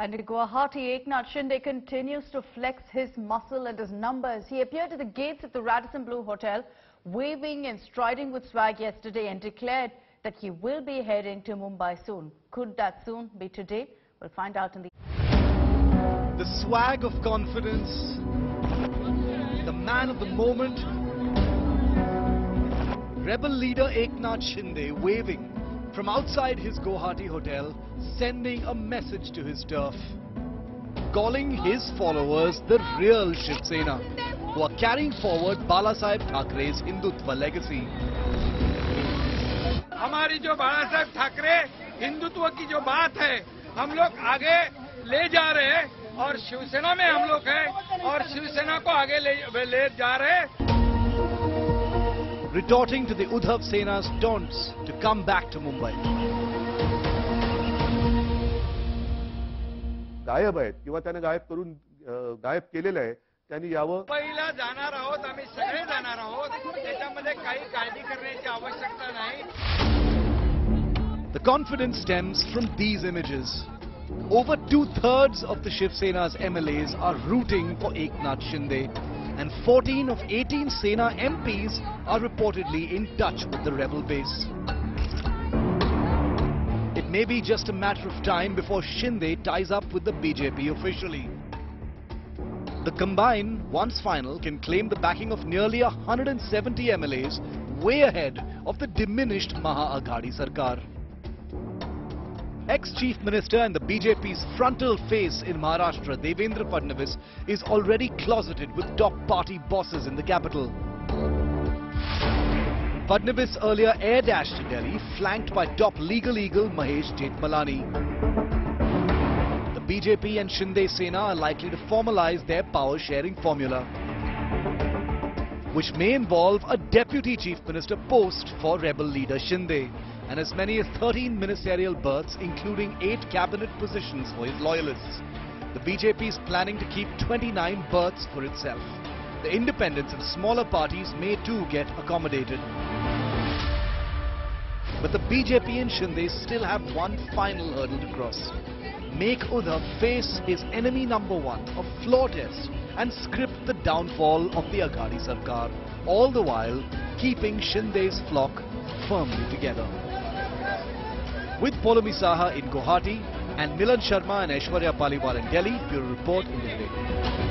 And in Guwahati, Eknath Shinde continues to flex his muscle and his numbers. He appeared at the gates of the Radisson Blu Hotel, waving and striding with swag yesterday and declared that he will be heading to Mumbai soon. Could that soon be today? We'll find out in the... The swag of confidence, the man of the moment, rebel leader Eknath Shinde waving from outside his Guwahati hotel, sending a message to his turf, calling his followers the real Shiv Sena, who are carrying forward Balasaheb Thackeray's Hindutva legacy. हमारी जो बाला साहब ठाकरे हिंदुत्व की जो बात है हम लोग आगे ले जा रहे हैं और शिवसेना में हम लोग हैं और शिवसेना को आगे ले, ले जा रहे हैं retorting to the Uddhav Sena's taunts to come back to Mumbai. गायब आहेत किंवा त्याने गायब करून गायब केलेलं आहे त्यांनी यावं पहिला जाणार आहोत आम्ही सगळे जाणार आहोत त्याच्यामध्ये काही काळजी करण्याची आवश्यकता नाही The confidence stems from these images. Over two-thirds of the Shiv Sena's MLAs are rooting for Eknath Shinde and 14 of 18 Sena MPs are reportedly in touch with the rebel base. It may be just a matter of time before Shinde ties up with the BJP officially. The combine, once final, can claim the backing of nearly 170 MLAs, way ahead of the diminished Maha Aghadi Sarkar. Ex-Chief Minister and the BJP's frontal face in Maharashtra, Devendra Fadnavis, is already closeted with top party bosses in the capital. Fadnavis earlier air dashed to Delhi, flanked by top legal eagle Mahesh Jethmalani. The BJP and Shinde Sena are likely to formalize their power sharing formula, which may involve a deputy chief minister post for rebel leader Shinde and as many as 13 ministerial berths, including 8 cabinet positions for his loyalists. The BJP is planning to keep 29 berths for itself. The independents and smaller parties may too get accommodated. But the BJP and Shinde still have one final hurdle to cross. Make Uddhav face his enemy number one, a floor test, and script the downfall of the Aghadi Sarkar, all the while keeping Shinde's flock firmly together. With Polomi Saha in Guwahati and Milan Sharma and Aishwarya Paliwal in Delhi, Bureau Report, India Today.